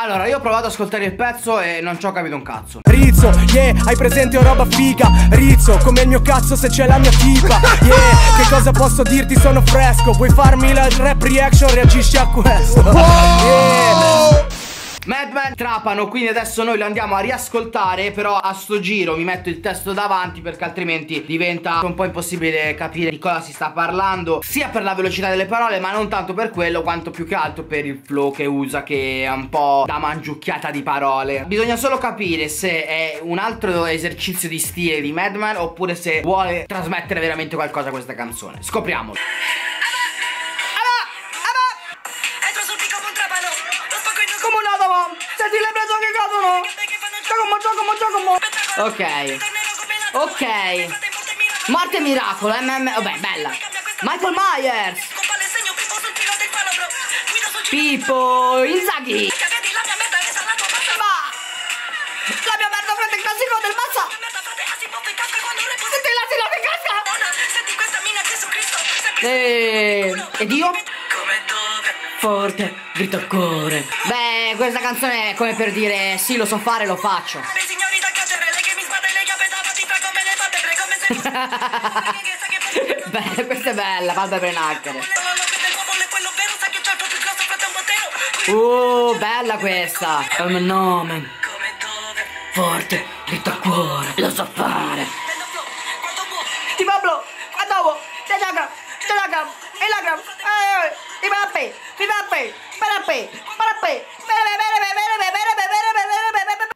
Allora, io ho provato ad ascoltare il pezzo e non ci ho capito un cazzo. Rizzo, yeah, hai presente una roba figa. Rizzo, come il mio cazzo se c'è la mia tipa. Yeah, che cosa posso dirti, sono fresco. Vuoi farmi la rap reaction, reagisci a questo. Yeah Madman trapano, quindi adesso noi lo andiamo a riascoltare Però a sto giro mi metto il testo davanti perché altrimenti diventa un po' impossibile capire di cosa si sta parlando Sia per la velocità delle parole ma non tanto per quello quanto più che altro per il flow che usa che è un po' da mangiucchiata di parole. Bisogna solo capire se è un altro esercizio di stile di Madman oppure se vuole trasmettere veramente qualcosa questa canzone. Scopriamolo Come un trápano. Los poco y no como un átomo. Se ti le preso anche cadono. Giacomo, Giacomo, Giacomo. Ok. Ok. Morte miracolo, MM. Vabbè, bella. Michael Myers. Pippo Inzaghi. Ma la mia merda frate il classico del mazza. Senti la sigla che casca. Senti questa mina Gesù Cristo. E Dio? Forte, dritto al cuore. Beh, questa canzone è come per dire Sì, lo so fare, lo faccio. Beh, questa è bella, per nacchere Uh, bella questa. Come nome. Forte, dritto al cuore. Lo so fare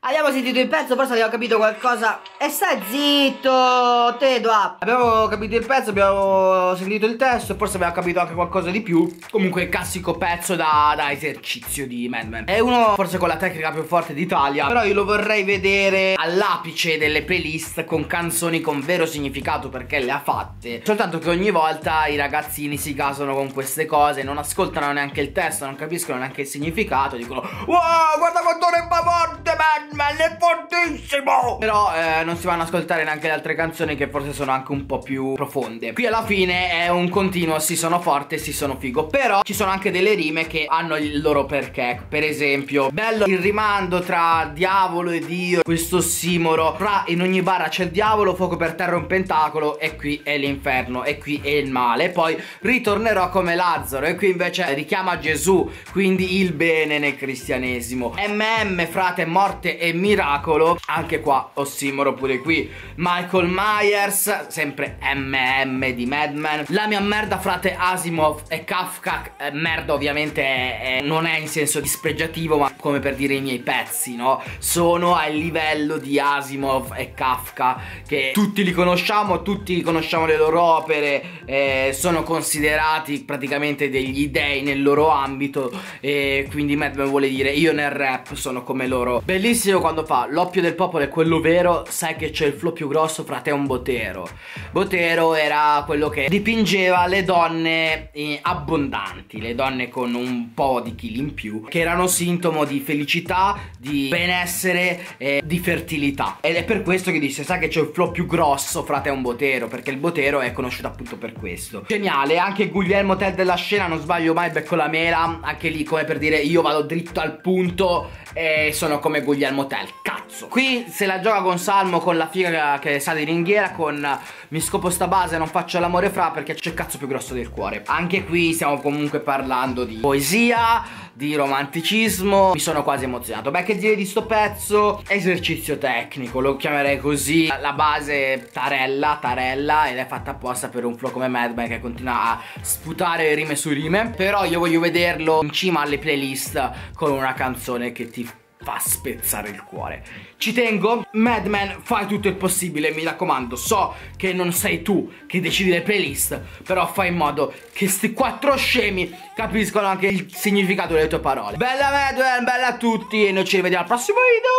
Abbiamo sentito il pezzo, forse abbiamo capito qualcosa E stai zitto, Tedua Abbiamo capito il pezzo, abbiamo sentito il testo forse abbiamo capito anche qualcosa di più. Comunque classico pezzo da, da esercizio di Madman È uno forse con la tecnica più forte d'Italia. Però io lo vorrei vedere all'apice delle playlist Con canzoni con vero significato perché le ha fatte. Soltanto che ogni volta i ragazzini si casano con queste cose Non ascoltano neanche il testo, non capiscono neanche il significato Dicono Wow, guarda quanto ne fa forte Madman, è fortissimo! Però eh, non si vanno ad ascoltare neanche le altre canzoni che forse sono anche un po' più profonde. Qui alla fine è un continuo, sì sono forte, sì sono figo. Però ci sono anche delle rime che hanno il loro perché. Per esempio, bello il rimando tra diavolo e dio Questo simoro. Fra in ogni barra c'è il diavolo, fuoco per terra un pentacolo E qui è l'inferno, e qui è il male. Poi ritornerò come Lazzaro E qui invece richiama Gesù, quindi il bene nel cristianesimo. MM, frate, morte e miracolo Anche qua, ossimoro pure qui. Michael Myers, sempre MM di Madman La mia merda, frate, Asimov e Kafka eh, Merda ovviamente è- non è in senso dispregiativo Ma come per dire i miei pezzi, no? Sono al livello di Asimov e Kafka Che tutti li conosciamo, tutti conosciamo le loro opere eh, Sono considerati praticamente degli dei nel loro ambito E quindi Madman vuole dire io nel rap sono come loro. Bellissimo quando fa l'oppio del popolo è quello vero Sai che c'è il flow più grosso fra te e un botero. Botero era quello che dipingeva le donne eh, abbondanti Le donne con un po' di chili in più Che erano sintomo di felicità, di benessere e di fertilità. Ed è per questo che dice sai che c'è il flow più grosso fra te e un botero? Perché il botero è conosciuto appunto per questo. Geniale, anche Guglielmo Tell della scena non sbaglio mai becco la mela Anche lì come per dire io vado dritto al punto e sono come Guglielmo Tell Cazzo. Qui se la gioca con Salmo con la figa che sa di ringhiera Con mi scopo sta base non faccio l'amore fra perché c'è il cazzo più grosso del cuore. Anche qui stiamo comunque parlando di poesia di romanticismo. Mi sono quasi emozionato. Beh che dire di sto pezzo? Esercizio tecnico Lo chiamerei così. La base tarella Tarella Ed è fatta apposta per un flow come Madman Che continua a sputare rime su rime. Però io voglio vederlo in cima alle playlist Con una canzone che ti fa spezzare il cuore. Ci tengo. Madman fai tutto il possibile Mi raccomando. So che non sei tu che decidi le playlist Però fai in modo che sti quattro scemi Capiscono anche il significato delle tue parole. Bella Madman, bella a tutti E noi ci rivediamo al prossimo video